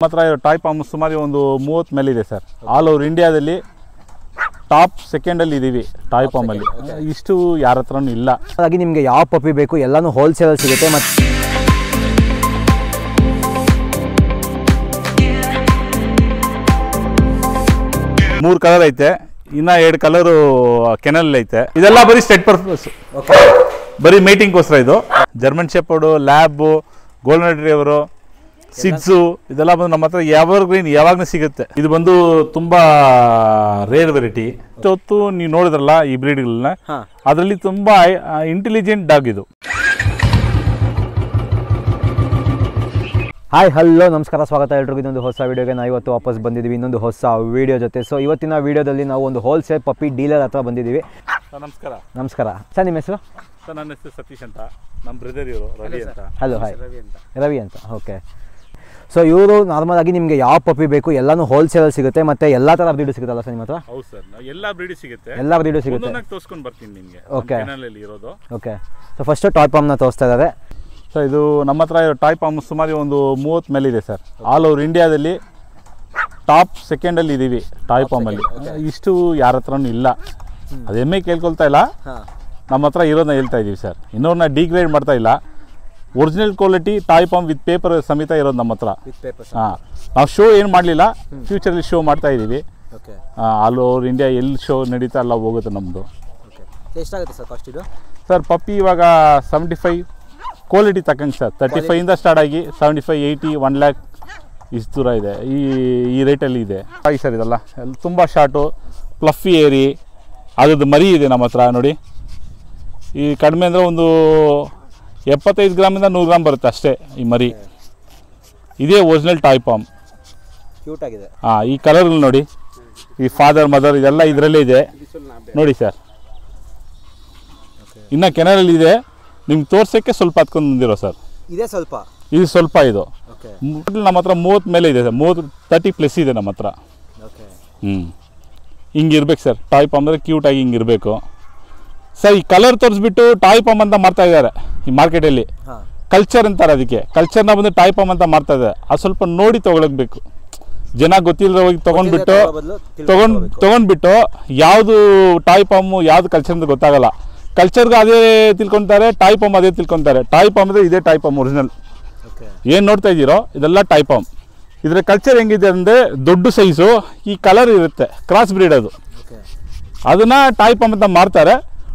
ನಮ್ಮ ಹತ್ರ ಇರೋ ಟಾಯ್ ಪಾಮ್ ಸುಮಾರು ಒಂದು ಮೂವತ್ತು ಮೇಲೆ ಇದೆ ಸರ್. ಆಲ್ ಓವರ್ ಇಂಡಿಯಾದಲ್ಲಿ ಟಾಪ್ ಸೆಕೆಂಡಲ್ಲಿ ಇದ್ದೀವಿ ಟಾಯ್ ಪಾಮಲ್ಲಿ. ಇಷ್ಟು ಯಾರ ಹತ್ರನೂ ಇಲ್ಲ. ಹಾಗಾಗಿ ನಿಮಗೆ ಯಾವ ಪಪ್ಪಿ ಬೇಕು ಎಲ್ಲನೂ ಹೋಲ್ಸೇಲಲ್ಲಿ ಸಿಗುತ್ತೆ ಮತ್ತು ಮೂರು ಕಲರ್ ಐತೆ ಇನ್ನ ಎರಡು ಕಲರು ಕೆನಲ್ ಐತೆ. ಇದೆಲ್ಲ ಬರೀ ಸ್ಟೆಟ್ ಪರ್ಪಸ್ ಬರೀ ಮೀಟಿಂಗ್ಗೋಸ್ಕರ ಇದು. German shepherd lab golden retriever Shih Tzu ಇದೆಲ್ಲ ಬಂದು ನಮ್ಮ ಹತ್ರ ಯಾವ್ಯಾವ ಗ್ರೀನ್ ಯಾವಾಗಲೂ ಸಿಗುತ್ತೆ. ಇದು ಬಂದು ತುಂಬಾ ರೇರ್ ವೆರೈಟಿ ಇಷ್ಟೊತ್ತು ನೀವು ನೋಡಿದ್ರಲ್ಲ ಈ ಬ್ರೀಡ್ಗಳನ್ನ ಅದರಲ್ಲಿ ತುಂಬಾ ಇಂಟೆಲಿಜೆಂಟ್ ಡಾಗ್ ಇದು. ಹಾಯ್ ಹಲೋ ನಮಸ್ಕಾರ ಸ್ವಾಗತ ಎಲ್ರಿಗೂ. ಇದೊಂದು ಹೊಸ ವೀಡಿಯೋಗೆ ನಾವು ಇವತ್ತು ವಾಪಸ್ ಬಂದಿದ್ದೀವಿ. ಇನ್ನೊಂದು ಹೊಸ ವೀಡಿಯೋ ಜೊತೆ. ಸೊ ಇವತ್ತಿನ ವೀಡಿಯೋದಲ್ಲಿ ನಾವು ಒಂದು ಹೋಲ್ಸೇಲ್ ಪಪ್ಪಿ ಡೀಲರ್ ಹತ್ರ ಬಂದಿದ್ದೀವಿ. ನಮಸ್ಕಾರ. ನಮಸ್ಕಾರ. ಸರ್ ನಿಮ್ಮ ಹೆಸರು? ಸರ್ ನನ್ನ ಹೆಸರು ಸತೀಶ್ ಅಂತ. ನಮ್ಮ ಬ್ರದರ್ ಇವರು ರವಿ ಅಂತ. ಹಲೋ ಹಾಯ್ ರವಿ ಅಂತ. ಓಕೆ ಸೊ ಇವರು ನಾರ್ಮಲ್ ಆಗಿ ನಿಮಗೆ ಯಾವ ಪಪ್ಪಿ ಬೇಕು ಎಲ್ಲಾನು ಹೋಲ್ಸೇಲಲ್ಲಿ ಸಿಗುತ್ತೆ ಮತ್ತೆ ಎಲ್ಲಾ ತರ ಬ್ರೀಡ್ ಸಿಗುತ್ತಲ್ಲ ಸರ್ ನಿಮ್ಮ ಹತ್ರ ಹೌದು ಸರ್. ಎಲ್ಲಾ ಬ್ರೀಡ್ ಸಿಗುತ್ತೆ. ಎಲ್ಲಾ ಬ್ರೀಡ್ ಸಿಗುತ್ತೆ. ತೋರಿಸ್ಕೊಂಡು ಬರ್ತೀನಿ ನಿಮಗೆ. ಓಕೆ ಇರೋದು. ಓಕೆ ಸೊ ಫಸ್ಟ್ ಟಾಯ್ ಪಾಮ್ನ ತೋರಿಸ್ತಾ ಇದ್ದಾರೆ. ಸೊ ಇದು ನಮ್ಮ ಹತ್ರ ಇರೋ ಟಾಯ್ ಪಾಮ್ ಸುಮಾರು ಒಂದು ಮೂವತ್ತು ಮೇಲೆ ಇದೆ ಸರ್. ಆಲ್ ಓವರ್ ಇಂಡಿಯಾದಲ್ಲಿ ಟಾಪ್ ಸೆಕೆಂಡಲ್ಲಿ ಇದ್ದೀವಿ ಟಾಯ್ ಪಾಮಲ್ಲಿ ಇಷ್ಟು ಯಾರ ಹತ್ರನೂ ಇಲ್ಲ. ಅದು ಎಮ್ಮೆ ಕೇಳ್ಕೊಳ್ತಾ ಇಲ್ಲ. ಹಾಂ. ನಮ್ಮ ಹತ್ರ ಇರೋದನ್ನ ಹೇಳ್ತಾ ಇದ್ದೀವಿ ಸರ್. ಇನ್ನೊಂದು ಡಿಗ್ರೇಡ್ ಮಾಡ್ತಾ ಇಲ್ಲ. Original quality toy pom with paper ಸಮೇತ ಇರೋದು ನಮ್ಮ ಹತ್ರ. ಹಾಂ ನಾವು ಶೋ ಏನು ಮಾಡಲಿಲ್ಲ ಫ್ಯೂಚರಲ್ಲಿ ಶೋ ಮಾಡ್ತಾ ಇದ್ದೀವಿ ಆಲ್ ಓವರ್ ಇಂಡಿಯಾ ಎಲ್ಲಿ ಶೋ ನಡೀತಾ ಎಲ್ಲ ಹೋಗುತ್ತೆ ನಮ್ಮದು ಎಷ್ಟಾಗುತ್ತೆ ಸರ್ ಕಾಸ್ಟ್ ಇದು? ಸರ್ ಪಪ್ಪಿ ಇವಾಗ ಸೆವೆಂಟಿ ಫೈವ್ ಕ್ವಾಲಿಟಿ ತಕ್ಕಂಗೆ ಸರ್ ತರ್ಟಿ ಫೈವಿಂದ ಸ್ಟಾರ್ಟ್ ಆಗಿ seventy five eighty one lakh ಇಷ್ಟು ದೂರ ಇದೆ. ಈ ಈ ರೇಟಲ್ಲಿ ಇದೆ. ಆಯ್ತು ಸರ್ ಇದೆಲ್ಲ ತುಂಬ ಶಾರ್ಟು ಪ್ಲಫಿ ಏರಿ ಅದ್ರದ್ದು ಮರಿ ಇದೆ ನಮ್ಮ ಹತ್ರ ನೋಡಿ. ಈ ಕಡಿಮೆ ಅಂದರೆ ಒಂದು ಎಪ್ಪತ್ತೈದು ಗ್ರಾಮಿಂದ ನೂರು ಗ್ರಾಮ್ ಬರುತ್ತೆ ಅಷ್ಟೇ ಈ ಮರಿ. ಇದೇ ಒರಿಜಿನಲ್ ಟಾಯ್ ಪಾಮ್ ಕ್ಯೂಟ್ ಆಗಿದೆ. ಹಾಂ ಈ ಕಲರ್ ನೋಡಿ. ಈ ಫಾದರ್ ಮದರ್ ಇದೆಲ್ಲ ಇದರಲ್ಲೇ ಇದೆ. ನೋಡಿ ಸರ್ ಇನ್ನು ಕೆನರಲ್ಲಿ ಇದೆ. ನಿಮ್ಗೆ ತೋರ್ಸೋಕ್ಕೆ ಸ್ವಲ್ಪ ಹತ್ಕೊಂಡು ಬಂದಿರೋ ಸರ್ ಇದೇ ಸ್ವಲ್ಪ? ಇದು ಸ್ವಲ್ಪ ಇದು. ಟೋಟಲ್ ನಮ್ಮ ಹತ್ರ ಮೂವತ್ತು ಮೇಲೆ ಇದೆ ಸರ್ ಮೂವತ್ತು ತರ್ಟಿ ಪ್ಲಸ್ ಇದೆ ನಮ್ಮ ಹತ್ರ. ಹ್ಞೂ ಹಿಂಗೆ ಇರ್ಬೇಕು ಸರ್ ಟಾಯ್ ಪಾಮ್ ಅಂದರೆ ಕ್ಯೂಟಾಗಿ ಹಿಂಗೆ ಇರಬೇಕು. ಸರ್ ಈ ಕಲರ್ ತೋರಿಸ್ಬಿಟ್ಟು ಟಾಯ್ ಪಾಮ್ ಅಂತ ಮಾಡ್ತಾ ಇದ್ದಾರೆ ಈ ಮಾರ್ಕೆಟಲ್ಲಿ ಕಲ್ಚರ್ ಅಂತಾರೆ ಅದಕ್ಕೆ. ಕಲ್ಚರ್ನ ಬಂದು ಟಾಯ್ ಪಾಮ್ ಅಂತ ಮಾಡ್ತಾ ಇದ್ದಾರೆ. ಅದು ಸ್ವಲ್ಪ ನೋಡಿ ತೊಗೊಳಕ್ಬೇಕು ಜನ ಗೊತ್ತಿಲ್ಲದ ಹೋಗಿ ತೊಗೊಂಡ್ಬಿಟ್ಟು ತೊಗೊಂಡು ತೊಗೊಂಡ್ಬಿಟ್ಟು ಯಾವುದು ಟಾಯ್ ಪಾಮು ಯಾವುದು ಕಲ್ಚರ್ ಅಂತ ಗೊತ್ತಾಗಲ್ಲ. ಕಲ್ಚರ್ಗೆ ಅದೇ ತಿಳ್ಕೊತಾರೆ ಟಾಯ್ ಪಾಮ್ ಅದೇ ತಿಳ್ಕೊತಾರೆ. ಟಾಯ್ ಪಂಪ್ ಅಂದರೆ ಇದೇ ಟಾಯ್ ಪಾಮ್ ಒರಿಜಿನಲ್ ಏನು ನೋಡ್ತಾ ಇದ್ದೀರೋ ಇದೆಲ್ಲ ಟಾಯ್ ಪಾಮ್ ಇದರ ಕಲ್ಚರ್ ಹೆಂಗಿದೆ ಅಂದರೆ ದೊಡ್ಡ ಸೈಜು ಈ ಕಲರ್ ಇರುತ್ತೆ ಕ್ರಾಸ್ ಬ್ರೀಡ್ ಅದು ಅದನ್ನು ಟಾಯ್ ಪಾಮ್ ಅಂತ ಮಾಡ್ತಾರೆ.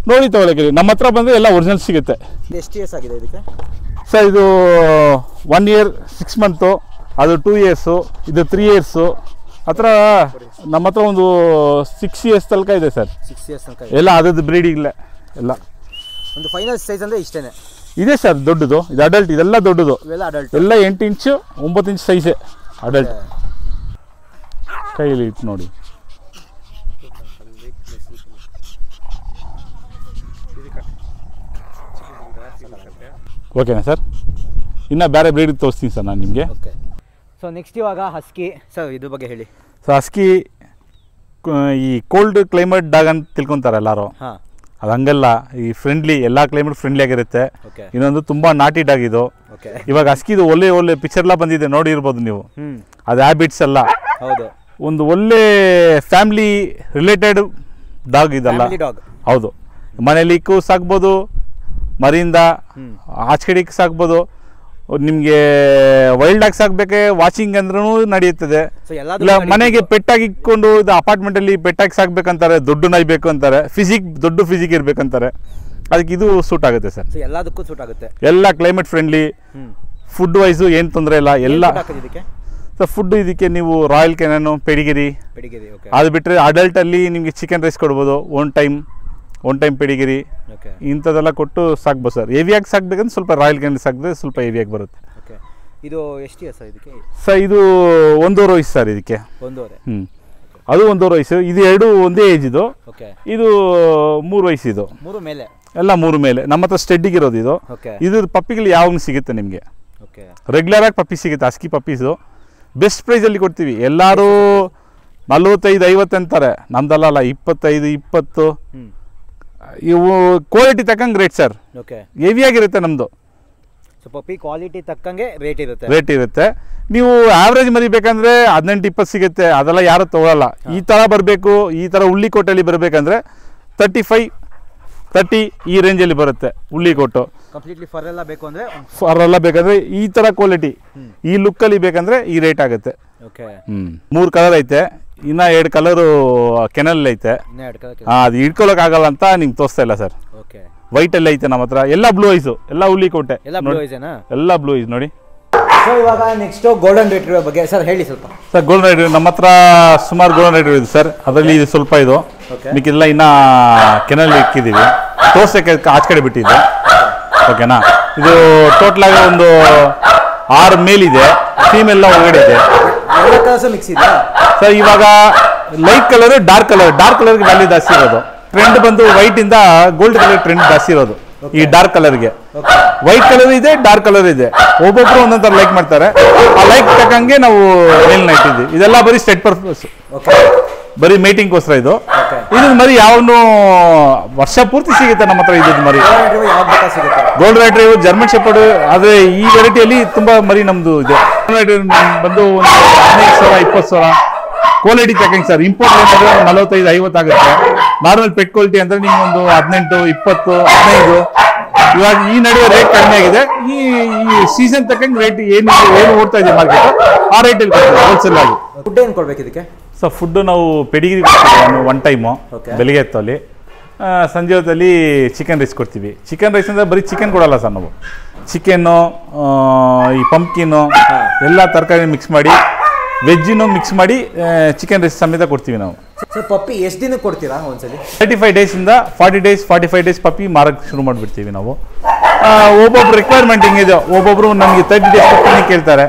ನೋಡಿ ತೊಗೊಳಕ್ಕೆ ನಮ್ಮ ಹತ್ರ ಬಂದರೆ ಎಲ್ಲ ಒರಿಜಿನಲ್ ಸಿಗುತ್ತೆ. ಎಷ್ಟು ಇಯರ್ಸ್ ಆಗಿದೆ ಇದಕ್ಕೆ? ಸರ್ ಇದು ಒನ್ ಇಯರ್ ಸಿಕ್ಸ್ ಮಂತು ಅದು ಟೂ ಇಯರ್ಸು ಇದು ತ್ರೀ ಇಯರ್ಸು ಹತ್ರ ನಮ್ಮ ಹತ್ರ ಒಂದು ಸಿಕ್ಸ್ ಇಯರ್ಸ್ ತನಕ ಇದೆ ಸರ್. ಸಿಕ್ಸ್ ಇಯರ್ಸ್ ತನಕ. ಎಲ್ಲ ಬ್ರೀಡಿಂಗ್ ಇಲ್ಲ ಎಲ್ಲ. ಒಂದು ಫೈನಲ್ ಸೈಜ್ ಅಂದರೆ ಇಷ್ಟೇ ಇದೆ ಸರ್ ದೊಡ್ಡದು. ಇದು ಅಡಲ್ಟ್ ಇದೆಲ್ಲ ದೊಡ್ಡದು. ಎಲ್ಲ ಅಡಲ್ಟ್ ಎಲ್ಲ ಎಂಟು ಇಂಚು ಒಂಬತ್ತು ಇಂಚ್ ಸೈಜೇ ಅಡಲ್ಟ್ ಕೈಯಲ್ಲಿ ಇಟ್ಟು ನೋಡಿ. ಓಕೆನಾ ಸರ್ ಇನ್ನು ಬೇರೆ ಬ್ರೀಡ್ ತೋರಿಸ್ತೀನಿ ಸರ್ ನಾನು ನಿಮಗೆ. ಓಕೆ ಸೊ ನೆಕ್ಸ್ಟ್ ಇವಾಗ ಹಸ್ಕಿ ಸರ್ ಇದ್ರ ಬಗ್ಗೆ ಹೇಳಿ. ಸೊ ಹಸ್ಕಿ ಈ ಕೋಲ್ಡ್ ಕ್ಲೈಮೇಟ್ ಡಾಗ್ ಅಂತ ತಿಳ್ಕೊತಾರೆ ಎಲ್ಲರೂ. ಹಾಂ. ಅದು ಹಂಗಲ್ಲ. ಈ ಫ್ರೆಂಡ್ಲಿ ಎಲ್ಲ ಕ್ಲೈಮೇಟ್ ಫ್ರೆಂಡ್ಲಿ ಆಗಿರುತ್ತೆ. ಇನ್ನೊಂದು ತುಂಬ ನಾಟಿ ಡಾಗ್ ಇದು. ಇವಾಗ ಹಸ್ಕಿದು ಒಳ್ಳೆ ಒಳ್ಳೆ ಪಿಕ್ಚರ್ ಎಲ್ಲ ಬಂದಿದೆ ನೋಡಿರ್ಬೋದು ನೀವು. ಅದು ಹ್ಯಾಬಿಟ್ಸ್ ಎಲ್ಲ. ಹೌದು. ಒಂದು ಒಳ್ಳೆ ಫ್ಯಾಮಿಲಿ ರಿಲೇಟೆಡ್ ಡಾಗ್ ಇದಲ್ಲ. ಹೌದು. ಮನೇಲಿ ಇಕ್ಕೂ ಸಾಕ್ಬೋದು ಮರಿಯಿಂದ ಆಚ್ಕಡಿಗೆ ಆಚೆ ಸಾಕ್ಬೋದು. ನಿಮಗೆ ವೈಲ್ಡ್ ಆಗಿ ಸಾಕ್ಬೇಕೆ ವಾಚಿಂಗ್ ಅಂದ್ರೂ ನಡೆಯುತ್ತದೆ. ಇಲ್ಲ ಮನೆಗೆ ಪೆಟ್ಟಾಗಿ ಇಟ್ಕೊಂಡು ಅಪಾರ್ಟ್ಮೆಂಟ್ ಅಪಾರ್ಟ್ಮೆಂಟಲ್ಲಿ ಪೆಟ್ಟಾಗಿ ಸಾಕ್ಬೇಕಂತಾರೆ ದೊಡ್ಡ ನಾಯಿ ಬೇಕು ಅಂತಾರೆ ಫಿಸಿಕ್ ದೊಡ್ಡ ಫಿಸಿಕ್ ಇರ್ಬೇಕಂತಾರೆ. ಅದಕ್ಕೆ ಇದು ಸೂಟ್ ಆಗುತ್ತೆ ಸರ್. ಎಲ್ಲದಕ್ಕೂ ಸೂಟ್ ಆಗುತ್ತೆ. ಎಲ್ಲ ಕ್ಲೈಮೇಟ್ ಫ್ರೆಂಡ್ಲಿ ಫುಡ್ ವೈಸು ಏನು ತೊಂದರೆ ಇಲ್ಲ ಎಲ್ಲ ಸೊ ಫುಡ್ ಇದಕ್ಕೆ? ನೀವು ರಾಯಲ್ ಕೆನನು ಪೆಡಿಗಿರಿ ಅದು ಬಿಟ್ಟರೆ ಅಡಲ್ಟಲ್ಲಿ ನಿಮಗೆ ಚಿಕನ್ ರೈಸ್ ಕೊಡ್ಬೋದು one time one time Pedigree ಇಂಥದ್ದೆಲ್ಲ ಕೊಟ್ಟು ಸಾಕ್ಬೋದು ಸರ್. ಹೆವಿಯಾಗಿ ಸಾಕ್ಬೇಕಂದ್ರೆ ಸ್ವಲ್ಪ ರಾಯಲ್ ಕ್ಯಾನ್ ಸಾಕಿದ್ರೆ ಸ್ವಲ್ಪ ಹೆವಿಯಾಗಿ ಬರುತ್ತೆ. ಇದು ಎಷ್ಟು ಸರ್ ಇದಕ್ಕೆ? ಸರ್ ಇದು ಒಂದೂವರೆ ವಯಸ್ಸು ಸರ್ ಇದಕ್ಕೆ. ಒಂದೂವರೆ. ಹ್ಞೂ ಅದು ಒಂದೂವರೆ ವಯಸ್ಸು. ಇದು ಎರಡು ಒಂದೇ ಏಜ್ ಇದು. ಓಕೆ ಇದು ಮೂರು ವಯಸ್ಸಿದು ಮೂರು ಮೇಲೆ? ಎಲ್ಲ ಮೂರು ಮೇಲೆ. ನಮ್ಮ ಹತ್ರ ಸ್ಟೆಡ್ಡಿಗೆ ಇರೋದು ಇದು. ಇದು ಪಪ್ಪಿಗಳು ಯಾವಾಗ ಸಿಗುತ್ತೆ ನಿಮಗೆ? ಓಕೆ ರೆಗ್ಯುಲರಾಗಿ ಪಪ್ಪಿ ಸಿಗುತ್ತೆ. ಅಸ್ಕಿ ಪಪ್ಪೀಸು ಬೆಸ್ಟ್ ಪ್ರೈಸಲ್ಲಿ ಕೊಡ್ತೀವಿ. ಎಲ್ಲರೂ ನಲ್ವತ್ತೈದು ಐವತ್ತು ಅಂತಾರೆ. ನಮ್ದಲ್ಲ ಇಪ್ಪತ್ತೈದು ಇಪ್ಪತ್ತು. ಇವು ಕ್ವಾಲಿಟಿ ತಕ್ಕಂಗೆ ರೇಟ್ ಸರ್ ಓಕೆ ಹೆವಿಯಾಗಿರುತ್ತೆ ನಮ್ಮದು ಸ್ವಲ್ಪ ಕ್ವಾಲಿಟಿ ತಕ್ಕಂಗೆ ರೇಟ್ ಇರುತ್ತೆ. ರೇಟ್ ಇರುತ್ತೆ. ನೀವು ಆವ್ರೇಜ್ ಮರಿಬೇಕಂದ್ರೆ ಹದಿನೆಂಟು ಇಪ್ಪತ್ತು ಸಿಗುತ್ತೆ. ಅದೆಲ್ಲ ಯಾರು ತಗೊಳ್ಳಲ್ಲ ಈ ಥರ ಬರಬೇಕು ಈ ಥರ ಉಳ್ಳಿಕೋಟೆಯಲ್ಲಿ ಬರಬೇಕಂದ್ರೆ ತರ್ಟಿ ಫೈವ್ ತರ್ಟಿ ಈ ರೇಂಜಲ್ಲಿ ಬರುತ್ತೆ ಉಳ್ಳಿಕೋಟು ಕಂಪ್ಲೀಟ್ಲಿ ಫರ್ ಎಲ್ಲ ಬೇಕು ಅಂದರೆ ಎಲ್ಲ ಬೇಕಂದ್ರೆ ಈ ಥರ ಕ್ವಾಲಿಟಿ ಈ ಲುಕ್ಕಲ್ಲಿ ಬೇಕಂದ್ರೆ ಈ ರೇಟ್ ಆಗುತ್ತೆ. ಓಕೆ ಹ್ಞೂ ಮೂರು ಕಲರ್ ಐತೆ. ಇನ್ನು ಎರಡು ಕಲರು ಕೆನಲ್ ಐತೆ. ಅದು ಎರಡು ಆಗಲ್ಲ ಅಂತ ನಿಮ್ಗೆ ತೋರಿಸ್ತಾ ಇಲ್ಲ ಸರ್. ಓಕೆ. ಅಲ್ಲಿ ಐತೆ ನಮ್ಮ ಹತ್ರ. ಎಲ್ಲ ಬ್ಲೂ ಐಸು ಎಲ್ಲ ಹುಲಿ ಕೋಟೆ. ಎಲ್ಲ ಬ್ಲೂ ಐಸ್ ನೋಡಿ. ಸೊ ಇವಾಗ ನೆಕ್ಸ್ಟು ಗೋಲ್ಡನ್ ರಿಟ್ರೀವರ್ ಬಗ್ಗೆ. ಸರ್ ಹೇಳಿ ಸ್ವಲ್ಪ. ಸರ್ ಗೋಲ್ಡನ್ ರೈಡರ್ ನಮ್ಮ ಹತ್ರ ಸುಮಾರು ಗೋಲ್ಡನ್ ರೈಡರ್ ಇದೆ ಸರ್ ಅದರಲ್ಲಿ ಇದು ಸ್ವಲ್ಪ ಇದು. ಮಿಕ್ಕಿದೆಲ್ಲ ಇನ್ನ ಕೆನಲ್ಲಿ ಇಕ್ಕಿದ್ದೀವಿ. ತೋರ್ಸಕ್ಕೆ ಆಚೆ ಕಡೆ ಬಿಟ್ಟಿದ್ದೆ. ಓಕೆನಾ ಇದು ಟೋಟಲ್ ಆಗಿ ಒಂದು ಆರು ಮೇಲಿದೆ. ಇದೆ ಎಲ್ಲ ಒಳಗಡೆ ಇದೆ. ಸರ್ ಇವಾಗ light colour dark colour dark ಕಲರ್ಗೆ value ಜಾಸ್ತಿ ಇರೋದು. ಟ್ರೆಂಡ್ ಬಂದು ವೈಟ್ ಇಂದ ಗೋಲ್ಡ್ ಕಲರ್ ಟ್ರೆಂಡ್ ಜಾಸ್ತಿ ಇರೋದು ಈ ಡಾರ್ಕ್ ಕಲರ್ಗೆ ವೈಟ್ ಕಲರ್ ಇದೆ ಡಾರ್ಕ್ ಕಲರ್ ಇದೆ. ಒಬ್ಬೊಬ್ರು ಒಂದೊಂದ್ ಲೈಕ್ ಮಾಡ್ತಾರೆ. ಆ ಲೈಕ್ ತಕ್ಕಂಗೆ ನಾವು ಮೇಲ್ ಇಟ್ಟಿದ್ವಿ ಇದೆಲ್ಲ ಬರೀ ಸ್ಟೆಟ್ ಪರ್ಪಸ್ ಓಕೆ ಬರೀ ಮೀಟಿಂಗ್ಗೋಸ್ಕರ ಇದು. ಇದು ಮರಿ ಯಾವನು ವರ್ಷ ಪೂರ್ತಿ ಸಿಗುತ್ತೆ ನಮ್ಮ ಹತ್ರ ಇದ್ದು ಮರಿ. ಗೋಲ್ಡ್ ರೈಡ್ರೈವ್ ಜರ್ಮನ್ ಶೆಪರ್ಡ್ ಆದ್ರೆ ಈ ವೆರೈಟಿಯಲ್ಲಿ ತುಂಬಾ ಮರಿ ನಮ್ದು ಇದೆ. ಬಂದು ಒಂದು ಹದಿನೈದು ಸಾವಿರ ಇಪ್ಪತ್ತು ಸಾವಿರ. ಕ್ವಾಲಿಟಿ ತಗೊಂಡು ಸರ್ ಇಂಪೋರ್ಟ್ ಒಂದು ನಲವತ್ತೈದು ಐವತ್ತು ಆಗುತ್ತೆ. ನಾರ್ಮಲ್ ಪೆಟ್ ಕ್ವಾಲಿಟಿ ಅಂದ್ರೆ ನಿಮ್ಗೆ ಒಂದು ಹದಿನೆಂಟು ಇಪ್ಪತ್ತು ಹದಿನೈದು. ಇವಾಗ ಈ ನಡುವೆ ರೇಟ್ ಕಡಿಮೆ ಆಗಿದೆ. ಈ ಈ ಸೀಸನ್ ತಕ್ಕಂಗೆ ರೇಟ್ ಏನು ಏನು ಓಡ್ತಾ ಇದೆ ಮಾರ್ಕೆಟ್ ಆ ರೇಟಲ್ಲಿ ಹೋಲ್ಸೇಲ್ ಆಗಿ. ಫುಡ್ ಏನು ಕೊಡ್ಬೇಕು ಇದಕ್ಕೆ? ಸೊ ಫುಡ್ ನಾವು ಪೆಡಿಗಿರಿ ಕೊಡ್ತೀವಿ ಒನ್ ಟೈಮು. ಬೆಳಿಗ್ಗೆ ಎತ್ತಲ್ಲಿ. ಸಂಜೆ ಹೊತ್ತಲ್ಲಿ ಚಿಕನ್ ರೈಸ್ ಕೊಡ್ತೀವಿ. ಚಿಕನ್ ರೈಸ್ ಅಂದರೆ ಬರೀ ಚಿಕನ್ ಕೊಡಲ್ಲ ಸರ್ ನಾವು. ಚಿಕನ್ನು ಈ ಪಂಪ್ಕಿನ್ನು ಎಲ್ಲ ತರಕಾರಿ ಮಿಕ್ಸ್ ಮಾಡಿ ವೆಜ್ಜಿನೂ ಮಿಕ್ಸ್ ಮಾಡಿ ಚಿಕನ್ ರೈಸ್ ಸಮೇತ ಕೊಡ್ತೀವಿ ನಾವು. ಸರ್ ಪಪ್ಪಿ ಎಷ್ಟು ದಿನಕ್ಕೆ ಕೊಡ್ತೀರಾ ಒಂದ್ಸಲಿ? Thirty five ಡೇಸಿಂದ forty days forty five days puppy ಮಾರಕ್ಕೆ ಶುರು ಮಾಡಿಬಿಡ್ತೀವಿ ನಾವು. ಒಬ್ಬೊಬ್ರು ರಿಕ್ವೈರ್ಮೆಂಟ್ ಹಿಂಗಿದೆ? ಒಬ್ಬೊಬ್ರು ನಮಗೆ ತರ್ಟಿ ಡೇಸ್ ಪಪ್ಪಿನೇ ಕೇಳ್ತಾರೆ.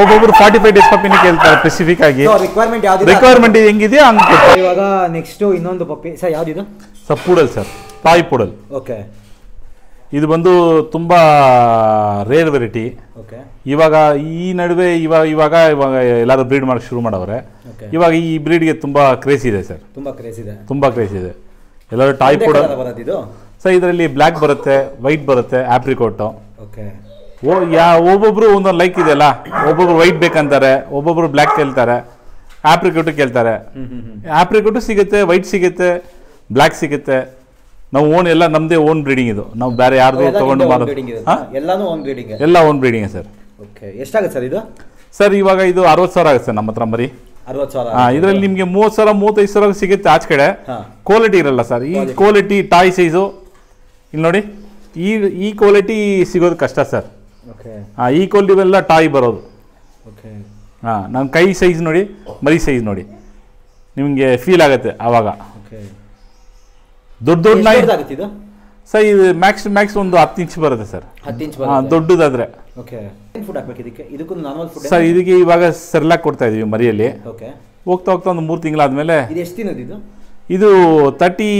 ಒಬ್ಬೊಬ್ರು ಫಾರ್ಟಿ ಫೈವ್ ಡೇಸ್ ಪಪ್ಪಿನ ಕೇಳ್ತಾರೆ ಸ್ಪೆಸಿಫಿಕ್ ಆಗಿ. ರಿಕ್ವೈರ್ಮೆಂಟ್ ಯಾವ್ದು ರಿಕ್ವೈರ್ಮೆಂಟ್ ಹೆಂಗಿದೆಯೋ ಹಂಗೆ ಇವಾಗ ನೆಕ್ಸ್ಟ್ ಇನ್ನೊಂದು puppy sir ಯಾವ್ದಿದು sir poodle sir toy poodle. Okay ಇದು ಬಂದು ತುಂಬ ರೇರ್ ವೆರೈಟಿ ಓಕೆ ಇವಾಗ ಈ ನಡುವೆ ಇವಾಗ ಇವಾಗ ಇವಾಗ ಎಲ್ಲರೂ ಬ್ರೀಡ್ ಮಾಡಕ್ ಶುರು ಮಾಡವ್ರೆ. ಇವಾಗ ಈ ಬ್ರೀಡ್ಗೆ ತುಂಬಾ ಕ್ರೇಸ್ ಇದೆ ಸರ್. ತುಂಬಾ ಕ್ರೇಜ್ ಇದೆ. ತುಂಬಾ ಕ್ರೇಸ್ ಇದೆ. ಎಲ್ಲರೂ ಟಾಯ್ ಪೂಡಲ್. ಸರ್ ಇದರಲ್ಲಿ ಬ್ಲ್ಯಾಕ್ ಬರುತ್ತೆ ವೈಟ್ ಬರುತ್ತೆ ಆಪ್ರಿಕೋಟು ಓಕೆ ಓ ಯಾ ಒಬ್ಬೊಬ್ರು ಒಂದೊಂದು ಲೈಕ್ ಇದೆಯಲ್ಲ? ಒಬ್ಬೊಬ್ರು ವೈಟ್ ಬೇಕಂತಾರೆ ಒಬ್ಬೊಬ್ರು ಬ್ಲ್ಯಾಕ್ ಕೇಳ್ತಾರೆ ಆಪ್ರಿಕೋಟು ಕೇಳ್ತಾರೆ. ಆಪ್ರಿಕೋಟು ಸಿಗುತ್ತೆ ವೈಟ್ ಸಿಗುತ್ತೆ ಬ್ಲ್ಯಾಕ್ ಸಿಗುತ್ತೆ. ನಾವು ಓನ್ ಎಲ್ಲ ನಮ್ಮದೇ ಓನ್ ಬ್ರೀಡಿಂಗ್ ಇದು. ನಾವು ಬೇರೆ ಯಾರ್ದು ತಗೊಂಡು ಮಾಡೋದು? ಎಲ್ಲಾನು ಬ್ರೀಡಿಂಗ್ ಎಲ್ಲ ಓನ್ ಬ್ರೀಡಿಂಗ್ ಸರ್ ಓಕೆ ಎಷ್ಟಾಗುತ್ತೆ ಸರ್ ಇದು? ಸರ್ ಇವಾಗ ಇದು ಅರವತ್ತು ಸಾವಿರ ಆಗುತ್ತೆ ಸರ್ ನಮ್ಮ ಹತ್ರ ಮರಿ ಇದರಲ್ಲಿ ನಿಮಗೆ ಮೂವತ್ತು ಸಾವಿರ ಮೂವತ್ತೈದು ಸಾವಿರ ಸಿಗುತ್ತೆ ಆಚೆ ಕಡೆ. ಕ್ವಾಲಿಟಿ ಇರಲ್ಲ ಸರ್ ಈ ಕ್ವಾಲಿಟಿ ಟಾಯ್ ಸೈಜು ಇಲ್ಲಿ ನೋಡಿ ಈ ಈ ಕ್ವಾಲಿಟಿ ಸಿಗೋದು ಕಷ್ಟ ಸರ್ ಹಾಂ ಈ ಎಲ್ಲ ಟಾಯ್ ಬರೋದು. ಹಾಂ ನಮ್ಮ ಕೈ ಸೈಜ್ ನೋಡಿ ಮರಿ ಸೈಜ್ ನೋಡಿ. ನಿಮಗೆ ಫೀಲ್ ಆಗುತ್ತೆ ಆವಾಗ. ದೊಡ್ಡ ದೊಡ್ಡ ನಾಯಿ ಸರ್ ಇದು ಮ್ಯಾಕ್ಸ್ ಮ್ಯಾಕ್ಸ್ ಒಂದು ಹತ್ತು ಇಂಚ್ ಬರುತ್ತೆ ಸರ್. ಹಾಂ ದೊಡ್ಡದಾದರೆ. ಸರ್ ಇದಕ್ಕೆ ಇವಾಗ ಸೆರ್ಲಾಕ್ ಕೊಡ್ತಾ ಇದೀವಿ ಮರಿಯಲ್ಲಿ. ಹೋಗ್ತಾ ಹೋಗ್ತಾ ಒಂದು ಮೂರು ತಿಂಗಳಾದ್ಮೇಲೆ ಎಷ್ಟು ದಿನದ ಇದು? ಇದು thirty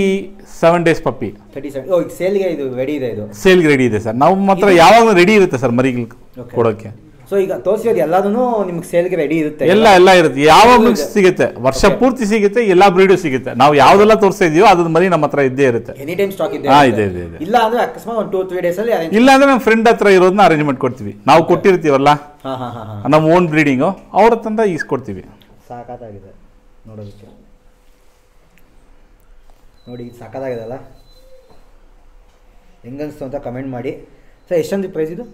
seven days puppy thirty seven ಓ ಸೇಲ್ಗೆ ಇದು ರೆಡಿ ಇದೆ ಇದು. ಸೇಲ್ಗೆ ರೆಡಿ ಇದೆ ಸರ್. ನಮ್ಮ ಹತ್ರ ಯಾವಾಗಲೂ ರೆಡಿ ಇರುತ್ತೆ ಸರ್ ಮರಿಗಳು ಕೊಡೋಕೆ ಕೊಡೋಕ್ಕೆ. ಸೊ ಈಗ ತೋರಿಸಿರೋದು ಎಲ್ಲದೂ ನಿಮ್ಗೆ ಸೇಲ್ಗೆ ರೆಡಿ ಇರುತ್ತೆ ಎಲ್ಲ ಎಲ್ಲ ಇರುತ್ತೆ. ಯಾವಾಗಲೂ ಸಿಗುತ್ತೆ. ವರ್ಷ ಪೂರ್ತಿ ಸಿಗುತ್ತೆ ಎಲ್ಲ ಬ್ರೀಡು ಸಿಗುತ್ತೆ. ನಾವು ಯಾವ್ದೆಲ್ಲ ತೋರಿಸ್ತಾ ಇದೀವೋ ಅದ್ರ ಮರಿ ನಮ್ಮ ಹತ್ರ ಇದ್ದೇ ಇರುತ್ತೆ. ಎನಿ ಟೈಮ್ ಸ್ಟಾಕ್ ಇದೆ ಹಾ, ಇದೆ, ಇದೆ, ಇದೆ. ಇಲ್ಲ ಅಂದ್ರೆ ಅಕಸ್ಮಾತ್ ಒಂದು ಟೂ ತ್ರೀ ಡೇಸ್ ಅಲ್ಲಿ ಇಲ್ಲ ಅಂದ್ರೆ ನಮ್ಮ ಫ್ರೆಂಡ್ ಹತ್ರ ಇರೋದನ್ನ ಅರೇಂಜ್ಮೆಂಟ್ ಕೊಡ್ತೀವಿ. ನಾವು ಕೊಟ್ಟಿರ್ತೀವಲ್ಲ? ನಮ್ಮ ಓನ್ ಬ್ರೀಡಿಂಗು ಅವ್ರ ತಂದ ಈಸ್ಕೊಡ್ತೀವಿ. ಸಾಕಾಗಿದೆ ನೋಡೋದಕ್ಕೆ. ನೋಡಿ ಇದು ಹೆಂಗನ್ಸ್ತು ಅಂತ ಕಮೆಂಟ್ ಮಾಡಿ. ಸರ್ ಎಷ್ಟೊಂದು ಪ್ರೈಸ್ ಇದು?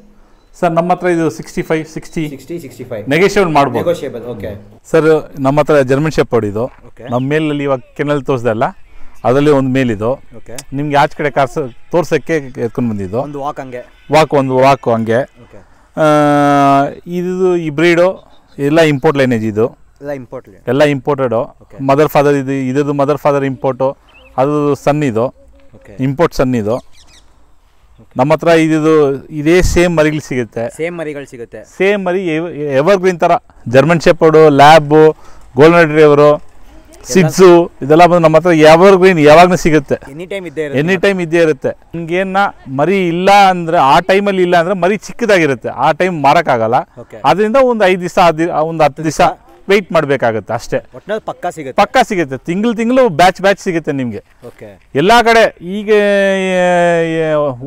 ಸರ್ ನಮ್ಮ ಹತ್ರ ಇದು sixty five sixty sixty sixty five negotiate ಮಾಡ್ಬೋದು. ನೆಗೋಷಿಯೇಬಲ್ ಓಕೆ ಸರ್ ನಮ್ಮ ಹತ್ರ ಜರ್ಮನ್ ಶೆಪರ್ಡ್ ಇದು. ನಮ್ಮ ಮೇಲಲ್ಲಿ ಇವಾಗ ಕೆನಲ್ ತೋರಿಸ್ದಲ್ಲ ಅದರಲ್ಲಿ ಒಂದು ಮೇಲಿದು ಓಕೆ ನಿಮ್ಗೆ ಆಚೆ ಕಡೆ ಕಾರ್ಸ್ ತೋರ್ಸಕ್ಕೆ ಎತ್ಕೊಂಡು ಬಂದಿದ್ದು. ಒಂದು ವಾಕ್ ಹಂಗೆ. ವಾಕ್ ಒಂದು ವಾಕ್ ಹಂಗೆ. ಇದು ಈ ಬ್ರೀಡು ಎಲ್ಲ ಇಂಪೋರ್ಟ್ ಲೈನೇಜ್ ಇದು. ಎಲ್ಲ ಇಂಪೋರ್ಟೆಡು ಮದರ್ ಫಾದರ್ ಇದು ಇದ್ರದ್ದು ಮದರ್ ಫಾದರ್ ಇಂಪೋರ್ಟು ಅದು ಸನ್ ಇದು ಇಂಪೋರ್ಟ್ ಸನ್ ಇದು ನಮ್ಮ ಹತ್ರ ಇದು ಇದೇ ಸೇಮ್ ಮರಿಗಳು ಸಿಗುತ್ತೆ. ಸೇಮ್ ಮರಿಗಳು ಸಿಗುತ್ತೆ. ಸೇಮ್ ಮರಿ ಎವರ್ ಗ್ರೀನ್ ಥರ German shepherd lab golden retriever Shih Tzu ಇದೆಲ್ಲ ಬಂದು ನಮ್ಮ ಹತ್ರ ಎವರ್ ಗ್ರೀನ್ ಯಾವಾಗಲೂ ಸಿಗುತ್ತೆ. ಎನಿ ಟೈಮ್ ಇದ್ದೇ ಎನಿ ಟೈಮ್ ಇದ್ದೇ ಇರುತ್ತೆ. ನಿಮ್ಗೇನ ಮರಿ ಇಲ್ಲ ಅಂದ್ರೆ ಆ ಟೈಮಲ್ಲಿ ಇಲ್ಲ ಅಂದ್ರೆ ಮರಿ ಚಿಕ್ಕದಾಗಿರುತ್ತೆ. ಆ ಟೈಮ್ ಮಾರೋಕ್ಕಾಗಲ್ಲ. ಅದರಿಂದ ಒಂದು ಐದು ದಿವಸ ಒಂದು ಹತ್ತು ದಿವಸ ವೆಯ್ಟ್ ಮಾಡಬೇಕಾಗುತ್ತೆ ಅಷ್ಟೇ. ಒಟ್ನಲ್ಲಿ ಪಕ್ಕ ಸಿಗುತ್ತೆ. ಪಕ್ಕ ಸಿಗುತ್ತೆ. ತಿಂಗಳು ತಿಂಗಳು ಬ್ಯಾಚ್ ಬ್ಯಾಚ್ ಸಿಗುತ್ತೆ ನಿಮಗೆ. ಓಕೆ. ಎಲ್ಲ ಕಡೆ ಈಗ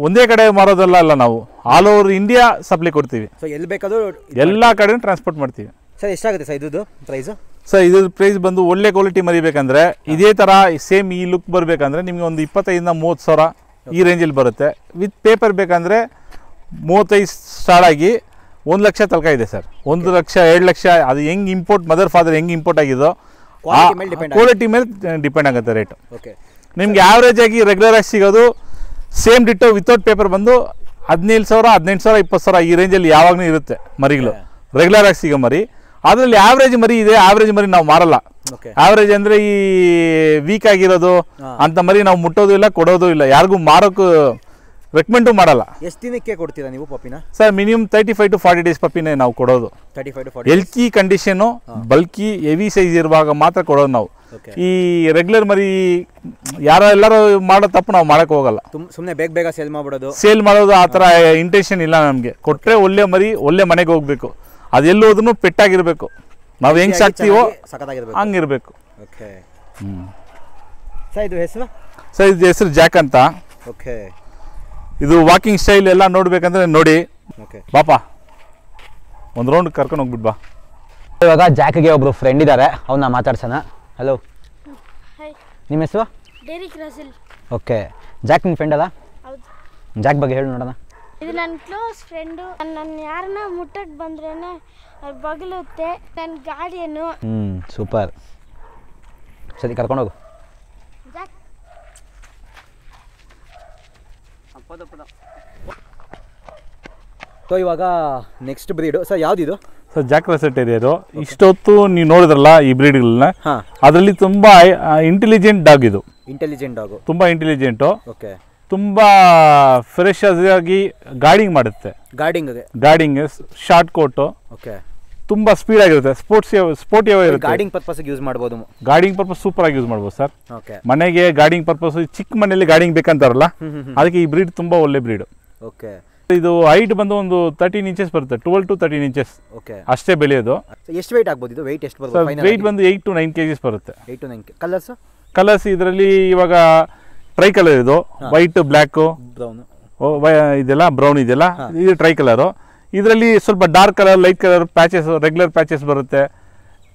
ಒಂದೇ ಕಡೆ ಮಾರೋದಲ್ಲ ಅಲ್ಲ ನಾವು. ಆಲ್ ಓವರ್ ಇಂಡಿಯಾ ಸಪ್ಲೈ ಕೊಡ್ತೀವಿ. ಸೊ ಎಲ್ಲಿ ಬೇಕಾದರೂ ಎಲ್ಲ ಕಡೆ ಟ್ರಾನ್ಸ್ಪೋರ್ಟ್ ಮಾಡ್ತೀವಿ. ಸರ್ ಎಷ್ಟಾಗುತ್ತೆ ಸರ್ ಇದ್ದು ಪ್ರೈಸು ಸರ್ ಇದ್ರ ಪ್ರೈಸ್ ಬಂದು ಒಳ್ಳೆ ಕ್ವಾಲಿಟಿ ಮರಿಬೇಕಂದ್ರೆ ಇದೇ ಥರ ಸೇಮ್ ಈ ಲುಕ್ ಬರಬೇಕಂದ್ರೆ ನಿಮಗೆ ಒಂದು ಇಪ್ಪತ್ತೈದಿಂದ ಮೂವತ್ತು ಸಾವಿರ ಈ ರೇಂಜಲ್ಲಿ ಬರುತ್ತೆ. ವಿತ್ ಪೇಪರ್ ಬೇಕಂದರೆ ಮೂವತ್ತೈದು ಸ್ಟಾರ್ಟ್ ಆಗಿ ಒಂದು ಲಕ್ಷ ತಲಕ ಇದೆ ಸರ್. ಒಂದು ಲಕ್ಷ ಎರಡು ಲಕ್ಷ ಅದು ಹೆಂಗೆ ಇಂಪೋರ್ಟ್ ಮದರ್ ಫಾದರ್ ಹೆಂಗೆ ಇಂಪೋರ್ಟ್ ಆಗಿದೋ ಕ್ವಾಲಿಟಿ ಮೇಲೆ ಡಿಪೆಂಡ್ ಆಗುತ್ತೆ ರೇಟ್ ಓಕೆ ನಿಮ್ಗೆ ಆವ್ರೇಜ್ ಆಗಿ ರೆಗ್ಯುಲರ್ ಆಗಿ ಸಿಗೋದು ಸೇಮ್ ಡಿಟೋ ವಿತೌಟ್ ಪೇಪರ್ ಬಂದು ಹದಿನೇಳು ಸಾವಿರ ಹದಿನೆಂಟು ಸಾವಿರ ಇಪ್ಪತ್ತು ಸಾವಿರ ಈ ರೇಂಜಲ್ಲಿ ಯಾವಾಗಲೂ ಇರುತ್ತೆ ಮರಿಗಳು. ರೆಗ್ಯುಲರ್ ಆಗಿ ಸಿಗೋ ಮರಿ. ಅದರಲ್ಲಿ ಆವ್ರೇಜ್ ಮರಿ ಇದೆ ಆವ್ರೇಜ್ ಮರಿ ನಾವು ಮಾರಲ್ಲ. ಆವ್ರೇಜ್ ಅಂದರೆ ಈ ವೀಕ್ ಆಗಿರೋದು. ಅಂತ ಮರಿ ನಾವು ಮುಟ್ಟೋದು ಇಲ್ಲ ಕೊಡೋದು ಇಲ್ಲ. ಯಾರಿಗೂ ಮಾರೋಕ್ಕೂ ರೆಕಮೆಂಡು ಮಾಡಲ್ಲ. ಎಷ್ಟು ದಿನಕ್ಕೆ ಕೊಡ್ತೀರಾ ನೀವು ಪಪ್ಪಿನ? Sir minimum thirty five to forty days ಪಪ್ಪಿನೇ ನಾವು ಕೊಡೋದು. ತರ್ಟಿ ಫೈವ್ ಟು ಎಲ್ಕಿ ಕಂಡೀಷನು ಬಲ್ಕಿ ಹೆವಿ ಸೈಜ್ ಇರುವಾಗ ಮಾತ್ರ ಕೊಡೋದು ನಾವು. ಈ ರೆಗ್ಯುಲರ್ ಮರಿ ಯಾರೋ ಎಲ್ಲರೂ ಮಾಡೋ ತಪ್ಪು ನಾವು ಮಾಡಕ್ ಹೋಗಲ್ಲ. ಸುಮ್ಮನೆ ಬೇಗ ಬೇಗ ಸೇಲ್ ಮಾಡ್ಬಿಡೋದು. ಸೇಲ್ ಮಾಡೋದು ಆ ಥರ ಇಂಟೆನ್ಷನ್ ಇಲ್ಲ ನಮಗೆ. ಕೊಟ್ಟರೆ ಒಳ್ಳೆ ಮರಿ ಒಳ್ಳೆ ಮನೆಗೆ ಹೋಗ್ಬೇಕು. ಅದು ಹೋದ್ರೂ ಪೆಟ್ಟಾಗಿರ್ಬೇಕು. ನಾವು ಹೆಂಗ್ ಸಾಕ್ತೀವೋ ಹಂಗಿರ್ಬೇಕು. ಓಕೆ ಹ್ಞೂ ಸರ್ ಇದು ಹೆಸರು? ಸರ್ ಇದು ಹೆಸರು ಜಾಕ್ ಅಂತ. ಓಕೆ ಇದು ವಾಕಿಂಗ್ ಸ್ಟೈಲ್ ಎಲ್ಲ ನೋಡ್ಬೇಕಂದ್ರೆ ನೋಡಿ. ಓಕೆ ಬಾಪ ಒಂದು ರೌಂಡ್ ಕರ್ಕೊಂಡು ಹೋಗ್ಬಿಟ್ಬಾ ಬಾ. ಇವಾಗ ಜಾಕಿಗೆ ಒಬ್ರು ಫ್ರೆಂಡ್ ಇದ್ದಾರೆ ಅವ್ನ ಮಾತಾಡ್ಸೋಣ. ಹಲೋ ಹಾಯ್ ನಿಮ್ಮ ಹೆಸರು? ಓಕೆ ಜಾಕ್ ನಿಮ್ಮ ಫ್ರೆಂಡ್ ಅಲ್ಲ? ಹೌದು. ಜಾಕ್ ಬಗ್ಗೆ ಹೇಳಿ ನೋಡೋಣ. ಇದು ನನ್ನ ಕ್ಲೋಸ್ ಫ್ರೆಂಡು ನನ್ನ ಯಾರನ್ನ ಮುಟ್ಟಕ್ಕೆ ಬಂದ್ರೇನೆ ಅವ್ರು ಬಗಲುತ್ತೆ. ನನ್ನ ಗಾಡಿಯನ್ನು ಹ್ಞೂ ಸೂಪರ್ ಸರಿ ಕರ್ಕೊಂಡು ಹೋಗು ಜಾಕ್ ಸೊ ಇವಾಗ ನೆಕ್ಸ್ಟ್ ಬ್ರೀಡು ಸರ್ ಯಾವ್ದಿದು? ಸರ್ ಜಾಕ್ ರಸೆಟ್ ಅದು ಇಷ್ಟೊತ್ತು ನೀವು ನೋಡಿದ್ರಲ್ಲ ಈ ಬ್ರೀಡ್ಗಳನ್ನ ಅದರಲ್ಲಿ ತುಂಬಾ ಇಂಟೆಲಿಜೆಂಟ್ ಡಾಗ್ ಇದು. ಇಂಟೆಲಿಜೆಂಟ್ ಡಾಗ್ ತುಂಬಾ ಇಂಟೆಲಿಜೆಂಟ್ ಓಕೆ ತುಂಬಾ ಫ್ರೆಶ್ ಆಗಿ ಗಾರ್ಡಿಂಗ್ ಮಾಡುತ್ತೆ. Guarding guarding short coat okay ತುಂಬ ಸ್ಪೀಡ್ ಆಗಿರುತ್ತೆ. ಸ್ಪೋರ್ಟ್ಸ್ ಸ್ಪೋರ್ಟ್ ಯಾವ ಇರುತ್ತೆ. ಗಾರ್ಡಿಂಗ್ ಪರ್ಪಸ್ ಯೂಸ್ ಮಾಡ್ಬೋದು. ಗಾರ್ಡಿಂಗ್ ಪರ್ಪಸ್ ಸೂಪರ್ ಆಗಿ ಯೂಸ್ ಮಾಡ್ಬೋದು ಸರ್. ಮನೆಗೆ ಗಾರ್ಡಿಂಗ್ ಪರ್ಪಸ್ ಚಿಕ್ಕ ಮನೆಯಲ್ಲಿ ಗಾರ್ಡಿಂಗ್ ಬೇಕಂತಾರಲ್ಲ. ಅದಕ್ಕೆ ಈ ಬ್ರೀಡ್ ತುಂಬ ಒಳ್ಳೆ ಬ್ರೀಡ್ ಓಕೆ ಇದು ಹೈಟ್ ಬಂದು ಒಂದು ತರ್ಟೀನ್ ಇಂಚಸ್ ಬರುತ್ತೆ twelve to thirteen inches okay ಅಷ್ಟೇ ಬೆಳೆಯೋದು ಎಷ್ಟು ವೆಯ್ಟ್ ಆಗ್ಬೋದು ಇದು? ವೆಯ್ಟ್ ಎಷ್ಟು ಬರುತ್ತೆ ವೈಟ್ ವೆಯ್ಟ್ ಬಂದು ಏಯ್ಟ್ ಟು ನೈನ್ ಕೆಜಿಸ್ ಬರುತ್ತೆ. Eight to nine colours colours ಇದರಲ್ಲಿ ಇವಾಗ ಟ್ರೈ ಕಲರ್ ಇದು ವೈಟ್ ಬ್ಲ್ಯಾಕು ಬ್ರೌನ್ ಇದೆಲ್ಲ ಬ್ರೌನ್ ಇದೆಲ್ಲ. ಇದು ಟ್ರೈ ಕಲರು ಇದರಲ್ಲಿ ಸ್ವಲ್ಪ dark colour light colour patches regular patches ಬರುತ್ತೆ.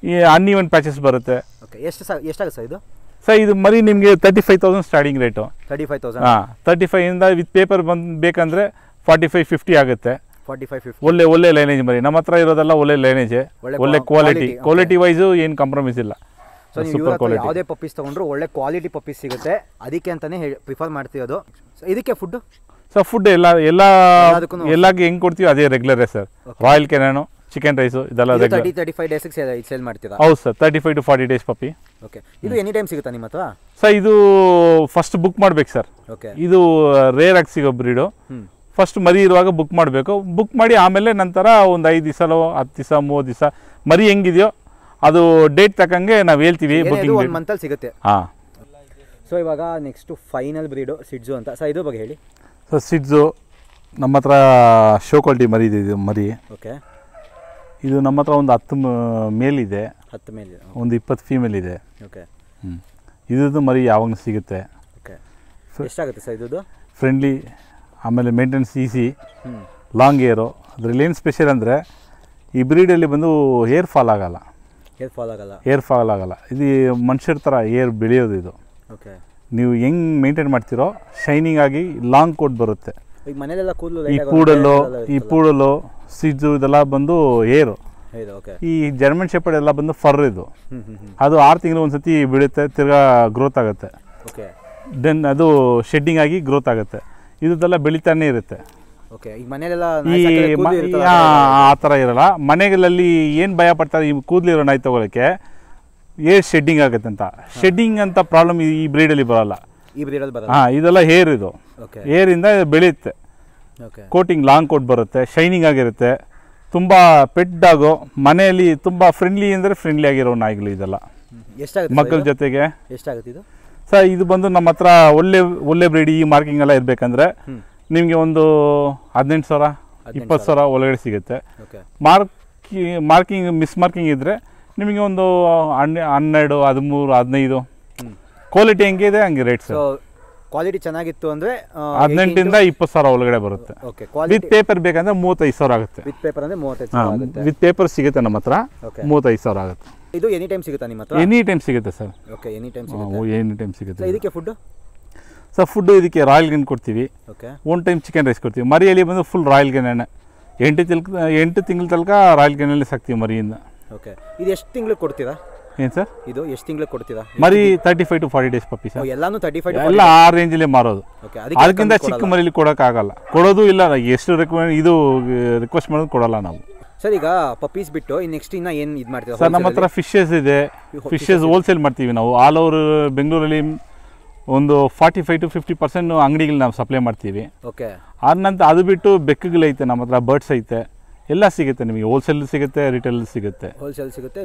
ಈ ಅನ್ಇವನ್ ಪ್ಯಾಚಸ್ ಬರುತ್ತೆ. ಓಕೆ ಎಷ್ಟು ಸರ್ ಎಷ್ಟಾಗುತ್ತೆ ಸರ್ ಇದು? ಸರ್ ಇದು ಮರಿ ನಿಮಗೆ thirty five thousand starting rate thirty five thousand ಹಾಂ ತರ್ಟಿ ಫೈವಿಂದ ವಿತ್ ಪೇಪರ್ ಬಂದು ಬೇಕಂದರೆ ಫಾರ್ಟಿ ಫೈವ್ ಫಿಫ್ಟಿ ಆಗುತ್ತೆ. ಫಾರ್ಟಿ ಫೈವ್ ಫಿಫ್ಟಿ ಒಳ್ಳೆ ಒಳ್ಳೆ ಲೈನೇಜ್ ಮರಿ. ನಮ್ಮ ಹತ್ರ ಇರೋದೆಲ್ಲ ಒಳ್ಳೆ ಲೈನೇಜ್ ಒಳ್ಳೆ ಕ್ವಾಲಿಟಿ ಕ್ವಾಲಿಟಿ ವೈಸು ಏನು ಕಾಂಪ್ರಮೈಸ್ ಇಲ್ಲ. ಸೊ ಸೂಪರ್ ಕ್ವಾಲಿಟಿ ಯಾವುದೇ ಪಪ್ಪೀಸ್ ತೊಗೊಂಡ್ರು ಒಳ್ಳೆ ಕ್ವಾಲಿಟಿ ಪಪ್ಪೀಸ್ ಸಿಗುತ್ತೆ. ಅದಕ್ಕೆ ಅಂತಾನೆ ಹೇಳಿ ಪ್ರಿಫರ್ ಮಾಡ್ತೀವಿ ಸೊ ಇದಕ್ಕೆ ಫುಡ್ ಸರ್ ಫುಡ್ ಎಲ್ಲ ಎಲ್ಲ ಎಲ್ಲಾಗಿ ಹೆಂಗ್ ಕೊಡ್ತೀವಿ? ಅದೇ ರೆಗ್ಯುಲರೇ sir. Royal Canin chicken rice ಇದೆಲ್ಲ ರೆಗ್ಯುಲರ್ ತರ್ಟಿ ತರ್ಟಿ ಫೈವ್ ಡೇಸಿಗೆ ಸೇಲ್ ಮಾಡ್ತೀರಾ? ಹೌದು sir thirty five to forty days puppy. Okay ಇದು ಎನಿ ಟೈಮ್ ಸಿಗುತ್ತಾ ನಿಮ್ಮ ಹತ್ರ? ಸರ್ ಇದು ಫಸ್ಟ್ ಬುಕ್ ಮಾಡ್ಬೇಕು ಸರ್. ಓಕೆ ಇದು ರೇರ್ ಆಗಿ ಸಿಗೋ ಬ್ರೀಡು ಫಸ್ಟ್ ಮರಿ ಇರುವಾಗ ಬುಕ್ ಮಾಡಬೇಕು. ಬುಕ್ ಮಾಡಿ ಆಮೇಲೆ ನಂತರ ಒಂದು ಐದು ದಿವಸಲೋ ಹತ್ತು ದಿವಸ ಮೂವತ್ತು ದಿವಸ ಮರಿ ಹೆಂಗಿದೆಯೋ ಅದು ಡೇಟ್ ತಕ್ಕಂಗೆ ನಾವು ಹೇಳ್ತೀವಿ ಬುಕಿಂಗ್ ಸಿಗುತ್ತೆ. ಹಾಂ. ಸೊ ಇವಾಗ ನೆಕ್ಸ್ಟು ಫೈನಲ್ ಬ್ರೀಡು ಸಿಡ್ಜು ಅಂತ. ಸರ್ ಇದು ಬಗ್ಗೆ ಹೇಳಿ. ಸೊ ಸಿಡ್ಜು ನಮ್ಮ ಹತ್ರ ಶೋ ಕ್ವಾಲಿಟಿ ಮರಿ ಇದೆ ಇದು ಮರಿ. ಓಕೆ ಇದು ನಮ್ಮ ಹತ್ರ ಒಂದು ಹತ್ತು ಮೇಲಿದೆ ಹತ್ತು ಇದೆ ಒಂದು ಇಪ್ಪತ್ತು ಫೀಮೇಲ್ ಇದೆ. ಓಕೆ ಹ್ಞೂ ಇದ್ರದ್ದು ಮರಿ ಯಾವಾಗ ಸಿಗುತ್ತೆ. ಓಕೆ ಎಷ್ಟಾಗುತ್ತೆ ಸರ್ ಇದು ಫ್ರೆಂಡ್ಲಿ ಆಮೇಲೆ ಮೇಂಟೆನೆನ್ಸ್ ಈಸಿ ಲಾಂಗ್ ಏರು ಅದರಲ್ಲಿ ಏನು ಸ್ಪೆಷಲ್ ಅಂದರೆ ಈ ಬ್ರೀಡಲ್ಲಿ ಬಂದು ಏರ್ ಫಾಲ್ ಆಗಲ್ಲ. ಏರ್ ಫಾಲ್ ಆಗಲ್ಲ. ಏರ್ ಫಾಲ್ ಆಗಲ್ಲ. ಇದು ಮನುಷ್ಯರ ಥರ ಏರ್ ಬೆಳೆಯೋದು ಇದು. ಓಕೆ ನೀವು ಹೆಂಗೆ ಮೇಂಟೈನ್ ಮಾಡ್ತೀರೋ ಶೈನಿಂಗ್ ಆಗಿ ಲಾಂಗ್ ಕೋಟ್ ಬರುತ್ತೆ. ಈಗ ಮನೇಲೆಲ್ಲ ಕೂದಲು ಈ ಕೂಡಲು ಈ ಪೂಡಲು ಸಿಜ್ಜು ಇದೆಲ್ಲ ಬಂದು ಏರು ಈ ಜರ್ಮನ್ ಶೆಪರ್ಡ್ ಎಲ್ಲ ಬಂದು ಫರ್ ಇದು. ಅದು ಆರು ತಿಂಗಳು ಒಂದ್ಸತಿ ಬೀಳುತ್ತೆ ತಿರ್ಗಾ ಗ್ರೋತ್ ಆಗುತ್ತೆ. ದೆನ್ ಅದು ಶೆಡ್ಡಿಂಗ್ ಆಗಿ ಗ್ರೋತ್ ಆಗುತ್ತೆ. ಇದೆಲ್ಲ ಬೆಳಿತಾನೆ ಇರುತ್ತೆ. ಈ ಆ ಆ ಥರ ಇರಲ್ಲ. ಮನೆಗಳಲ್ಲಿ ಏನು ಭಯ ಪಡ್ತಾರೆ ಈ ಕೂದಲಿರೋ ನಾಯಿ ತಗೊಳಕ್ಕೆ? ಏರ್ ಶೆಡ್ಡಿಂಗ್ ಆಗುತ್ತೆ ಅಂತ. ಶೆಡ್ಡಿಂಗ್ ಅಂತ ಪ್ರಾಬ್ಲಮ್ ಈ ಬ್ರೀಡಲ್ಲಿ ಬರಲ್ಲ. ಈ ಬ್ರೀಡಲ್ಲಿ ಬರಲ್ಲ. ಹಾಂ ಇದೆಲ್ಲ ಹೇರ್ ಇದು. ಏರಿಂದ ಬೆಳೆಯುತ್ತೆ. ಕೋಟಿಂಗ್ ಲಾಂಗ್ ಕೋಟ್ ಬರುತ್ತೆ ಶೈನಿಂಗ್ ಆಗಿರುತ್ತೆ. ತುಂಬ ಪೆಟ್ ಡಾಗು ಮನೆಯಲ್ಲಿ ತುಂಬ ಫ್ರೆಂಡ್ಲಿ ಅಂದರೆ ಫ್ರೆಂಡ್ಲಿ ಆಗಿರೋ ನಾಯಿಗಳು ಇದೆಲ್ಲ. ಮಕ್ಕಳ ಜೊತೆಗೆ. ಎಷ್ಟಾಗುತ್ತೆ ಇದು? ಸರ್ ಇದು ಬಂದು ನಮ್ಮ ಹತ್ರ ಒಳ್ಳೆ ಒಳ್ಳೆ ಬ್ರೀಡ್ ಈ ಮಾರ್ಕಿಂಗ್ ಎಲ್ಲ ಇರಬೇಕಂದ್ರೆ ನಿಮ್ಗೆ ಒಂದು ಹದಿನೆಂಟು ಸಾವಿರ ಇಪ್ಪತ್ತು ಸಾವಿರ ಒಳಗಡೆ ಸಿಗುತ್ತೆ. ಮಾರ್ಕಿ ಮಾರ್ಕಿಂಗ್ ಮಿಸ್ ಮಾರ್ಕಿಂಗ್ ಇದ್ದರೆ ನಿಮಗೆ ಒಂದು ಹನ್ನೆ ಹನ್ನೆರಡು ಹದಿಮೂರು ಹದಿನೈದು ಕ್ವಾಲಿಟಿ ಹೆಂಗೆ ಇದೆ ಹಂಗೆ ರೇಟ್ ಸರ್. ಕ್ವಾಲಿಟಿ ಚೆನ್ನಾಗಿತ್ತು ಅಂದರೆ ಹದಿನೆಂಟಿಂದ ಇಪ್ಪತ್ತು ಸಾವಿರ ಒಳಗಡೆ ಬರುತ್ತೆ. ಓಕೆ ವಿತ್ ಪೇಪರ್ ಬೇಕಂದ್ರೆ ಮೂವತ್ತೈದು ಸಾವಿರ ಆಗುತ್ತೆ. ವಿತ್ ಪೇಪರ್ ಅಂದ್ರೆ ಮೂವತ್ತೈದು ಸಾವಿರ ವಿತ್ ಪೇಪರ್ ಸಿಗುತ್ತೆ ನಮ್ಮ ಹತ್ರ. ಮೂವತ್ತೈದು ಸಾವಿರ ಆಗುತ್ತೆ. ಇದು ಎನಿ ಟೈಮ್ ಸಿಗುತ್ತಾ ನಿಮ್ಮ ಹತ್ರ? ಎನಿ ಟೈಮ್ ಸಿಗುತ್ತೆ ಸರ್. ಓಕೆ ಎನಿ ಟೈಮ್ ಸಿಗುತ್ತೆ. ಎನಿ ಟೈಮ್ ಸಿಗುತ್ತೆ. ಇದಕ್ಕೆ ಫುಡ್ ಸರ್ ಫುಡ್ ಇದಕ್ಕೆ ರಾಯಲ್ ಗನ್ ಕೊಡ್ತೀವಿ. Okay one time chicken rice ಕೊಡ್ತೀವಿ. ಮರಿಯಲ್ಲಿ ಬಂದು ಫುಲ್ ರಾಯಲ್ ಗನ್ ಎಂಟು ತಿಲ್ಕ ಎಂಟು ತಿಂಗಳ ತನಕ ರಾಯಲ್ ಗನ್ನಲ್ಲಿ ಸಾಕ್ತೀವಿ ಮರಿಯಿಂದ. ಓಕೆ ಇದು ಎಷ್ಟು ತಿಂಗಳು ಕೊಡ್ತೀರಾ? ಏನು ಸರ್? ಇದು ಎಷ್ಟು ತಿಂಗಳು ಕೊಡ್ತೀರಾ? ಮರಿ thirty five to forty days puppy sir ಎಲ್ಲಾನು ತರ್ಟಿ ಫೈವ್ ಎಲ್ಲ ಆ ರೇಂಜಲ್ಲೇ ಮಾರೋದು. ಓಕೆ ಅದಕ್ಕಿಂತ ಚಿಕ್ಕ ಮರಿಲಿ ಕೊಡೋಕ್ಕಾಗಲ್ಲ. ಕೊಡೋದು ಇಲ್ಲ ಎಷ್ಟು ರಿಕ್ವೆಸ್ಟ್ ಇದು ರಿಕ್ವೆಸ್ಟ್ ಮಾಡೋದು ಕೊಡಲ್ಲ ನಾವು. ಸರ್ ಈಗ ಪಪ್ಪೀಸ್ ಬಿಟ್ಟು ನೆಕ್ಸ್ಟ್ ಇನ್ನ ಏನು ಇದು ಮಾಡ್ತೀರಾ ಸರ್ ನಮ್ಮ ಹತ್ರ ಫಿಶಸ್ ಇದೆ. ಫಿಶಸ್ ಹೋಲ್ಸೇಲ್ ಮಾಡ್ತೀವಿ ನಾವು. ಆಲ್ ಓವರ್ ಬೆಂಗಳೂರಲ್ಲಿ ಒಂದು forty five to fifty percent ಅಂಗಡಿಗಳು ನಾವು ಸಪ್ಲೈ ಮಾಡ್ತೀವಿ. ಓಕೆ ಆದ ನಂತರ ಅದು ಬಿಟ್ಟು ಬೆಕ್ಕುಗಳೈತೆ ನಮ್ಮ ಹತ್ರ ಬರ್ಡ್ಸ್ ಐತೆ. ಎಲ್ಲ ಸಿಗುತ್ತೆ ನಿಮಗೆ ಹೋಲ್ಸೇಲ್ ಸಿಗುತ್ತೆ ರಿಟೇಲ್ ಸಿಗುತ್ತೆ. ಹೋಲ್ಸೇಲ್ ಸಿಗುತ್ತೆ.